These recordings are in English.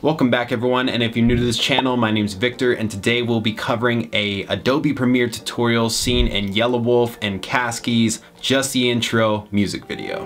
Welcome back everyone, and if you're new to this channel, my name is Victor, and today we'll be covering a Adobe Premiere tutorial seen in Yelawolf and Caskey's Just the Intro music video.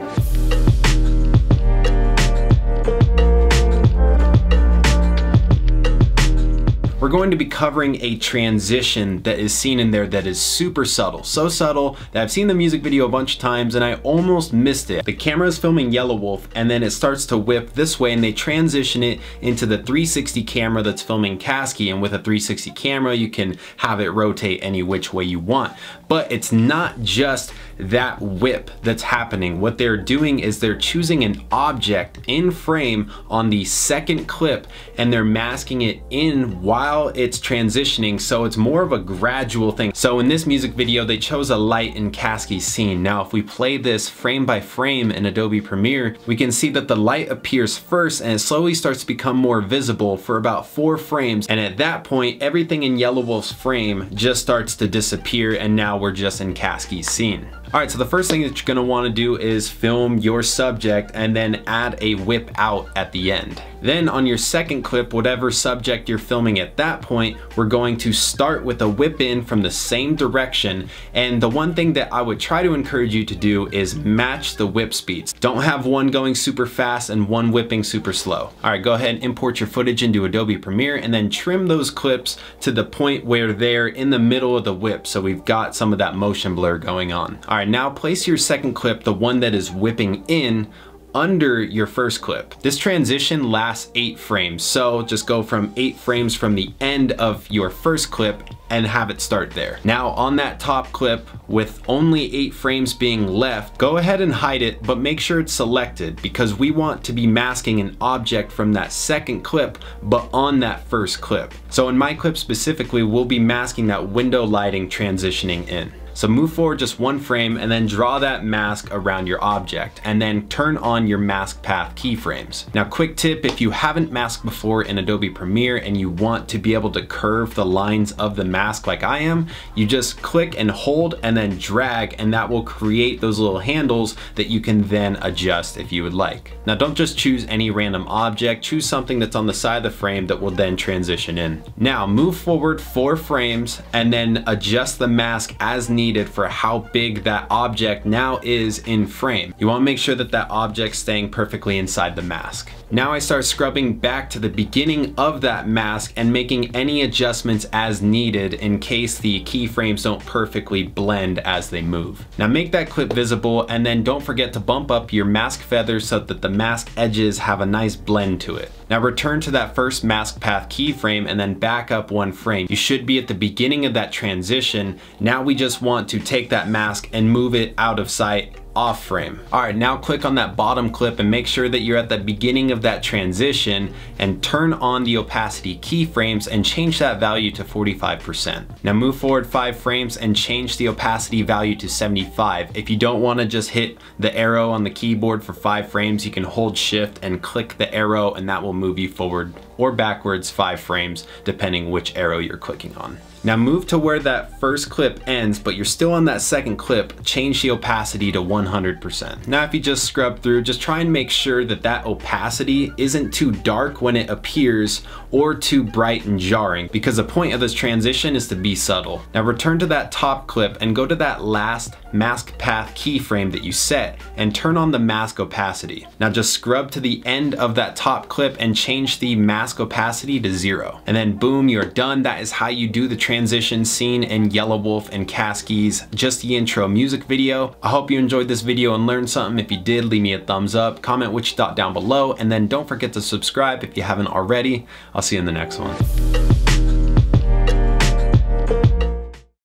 Going to be covering a transition that is seen in there that is super subtle. So subtle that I've seen the music video a bunch of times and I almost missed it. The camera is filming Yelawolf and then it starts to whip this way and they transition it into the 360 camera that's filming Caskey and with a 360 camera you can have it rotate any which way you want. But it's not just that whip that's happening. What they're doing is they're choosing an object in frame on the second clip and they're masking it in while it's transitioning, so it's more of a gradual thing. So in this music video, they chose a light in Caskey's scene. Now, if we play this frame by frame in Adobe Premiere, we can see that the light appears first and it slowly starts to become more visible for about four frames. And at that point, everything in Yelawolf's frame just starts to disappear and now we're just in Caskey's scene. All right, so the first thing that you're gonna wanna do is film your subject and then add a whip out at the end. Then on your second clip, whatever subject you're filming at that point, we're going to start with a whip in from the same direction. And the one thing that I would try to encourage you to do is match the whip speeds. Don't have one going super fast and one whipping super slow. All right, go ahead and import your footage into Adobe Premiere and then trim those clips to the point where they're in the middle of the whip. So we've got some of that motion blur going on. All right, right, now place your second clip, the one that is whipping in, under your first clip. This transition lasts eight frames, so just go from eight frames from the end of your first clip and have it start there. Now on that top clip with only eight frames being left, go ahead and hide it, but make sure it's selected because we want to be masking an object from that second clip, but on that first clip. So in my clip specifically, we'll be masking that window lighting transitioning in. So move forward just one frame and then draw that mask around your object and then turn on your mask path keyframes. Now quick tip, if you haven't masked before in Adobe Premiere and you want to be able to curve the lines of the mask like I am, you just click and hold and then drag and that will create those little handles that you can then adjust if you would like. Now don't just choose any random object, choose something that's on the side of the frame that will then transition in. Now move forward four frames and then adjust the mask as needed needed for how big that object now is in frame. You wanna make sure that that object's staying perfectly inside the mask. Now I start scrubbing back to the beginning of that mask and making any adjustments as needed in case the keyframes don't perfectly blend as they move. Now make that clip visible and then don't forget to bump up your mask feathers so that the mask edges have a nice blend to it. Now return to that first mask path keyframe and then back up one frame. You should be at the beginning of that transition. Now we just want to take that mask and move it out of sight off frame. All right, now click on that bottom clip and make sure that you're at the beginning of that transition and turn on the opacity keyframes and change that value to 45%. Now move forward five frames and change the opacity value to 75. If you don't wanna just hit the arrow on the keyboard for five frames, you can hold shift and click the arrow and that will move you forward or backwards five frames, depending which arrow you're clicking on. Now move to where that first clip ends, but you're still on that second clip, change the opacity to 100%. Now if you just scrub through, just try and make sure that that opacity isn't too dark when it appears or too bright and jarring, because the point of this transition is to be subtle. Now return to that top clip and go to that last mask path keyframe that you set and turn on the mask opacity. Now just scrub to the end of that top clip and change the mask opacity to zero. And then boom, you're done. That is how you do the transition transition scene in Yelawolf and Caskey's Just the Intro music video. I hope you enjoyed this video and learned something. If you did, leave me a thumbs up, comment what you thought down below, and then don't forget to subscribe if you haven't already. I'll see you in the next one.